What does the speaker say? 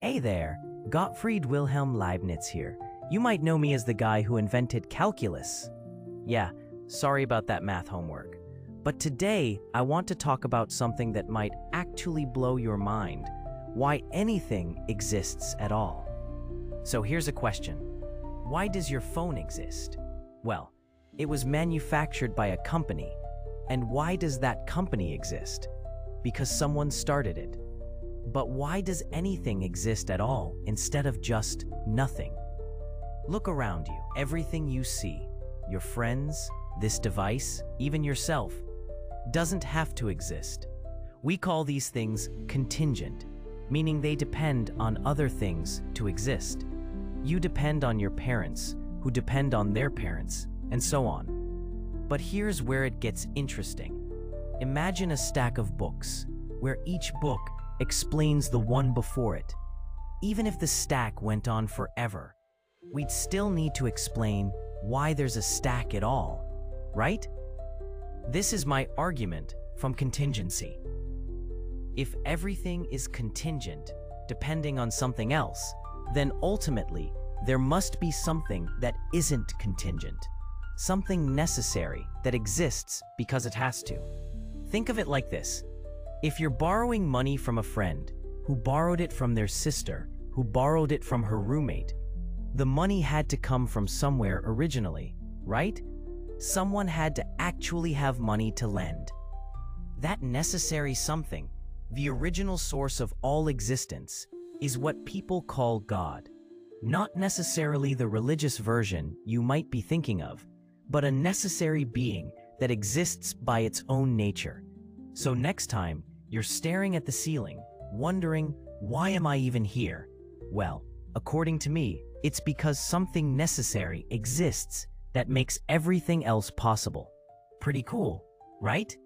Hey there, Gottfried Wilhelm Leibniz here. You might know me as the guy who invented calculus. Yeah, sorry about that math homework. But today, I want to talk about something that might actually blow your mind why anything exists at all. So here's a question Why does your phone exist? Well, it was manufactured by a company. And why does that company exist? Because someone started it. But why does anything exist at all instead of just nothing? Look around you. Everything you see, your friends, this device, even yourself, doesn't have to exist. We call these things contingent, meaning they depend on other things to exist. You depend on your parents, who depend on their parents, and so on. But here's where it gets interesting. Imagine a stack of books, where each book explains the one before it. Even if the stack went on forever, we'd still need to explain why there's a stack at all, right? This is my argument from contingency. If everything is contingent, depending on something else, then ultimately there must be something that isn't contingent, something necessary that exists because it has to. Think of it like this. If you're borrowing money from a friend who borrowed it from their sister, who borrowed it from her roommate, the money had to come from somewhere originally, right? Someone had to actually have money to lend. That necessary something, the original source of all existence, is what people call God. Not necessarily the religious version you might be thinking of, but a necessary being that exists by its own nature. So next time you're staring at the ceiling, wondering, why am I even here? Well, according to me, it's because something necessary exists that makes everything else possible. Pretty cool, right?